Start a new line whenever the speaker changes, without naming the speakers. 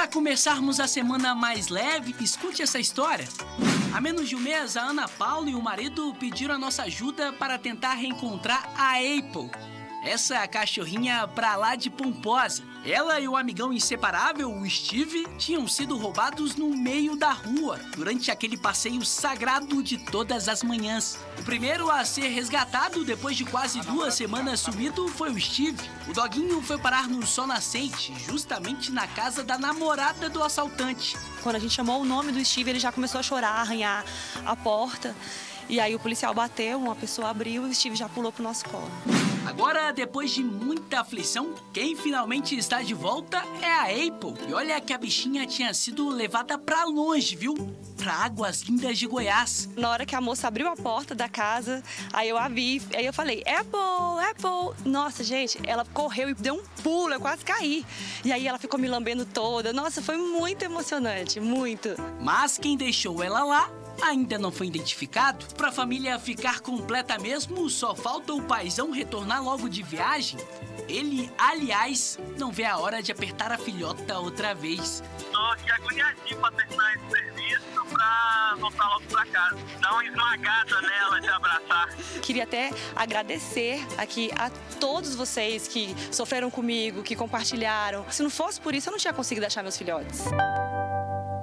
Para começarmos a semana mais leve, escute essa história. Há menos de um mês, a Ana Paula e o marido pediram a nossa ajuda para tentar reencontrar a Apple. Essa cachorrinha pra lá de pomposa. Ela e o amigão inseparável, o Steve, tinham sido roubados no meio da rua durante aquele passeio sagrado de todas as manhãs. O primeiro a ser resgatado depois de quase duas semanas sumido foi o Steve. O doguinho foi parar no sol nascente, justamente na casa da namorada do assaltante.
Quando a gente chamou o nome do Steve, ele já começou a chorar, a arranhar a porta. E aí o policial bateu, uma pessoa abriu e o Steve já pulou pro nosso colo.
Agora, depois de muita aflição, quem finalmente está de volta é a Apple. E olha que a bichinha tinha sido levada pra longe, viu? Pra águas lindas de Goiás.
Na hora que a moça abriu a porta da casa, aí eu a vi, aí eu falei, Apple, Apple. Nossa, gente, ela correu e deu um pulo, eu quase caí. E aí ela ficou me lambendo toda. Nossa, foi muito emocionante, muito.
Mas quem deixou ela lá ainda não foi identificado. Pra família ficar completa mesmo, só falta o paizão retornar logo de viagem. Ele, aliás, não vê a hora de apertar a filhota outra vez.
Tô aqui agoniadinho pra terminar esse serviço pra voltar logo pra casa. Dar uma esmagada nela, de abraçar.
Queria até agradecer aqui a todos vocês que sofreram comigo, que compartilharam. Se não fosse por isso, eu não tinha conseguido achar meus filhotes.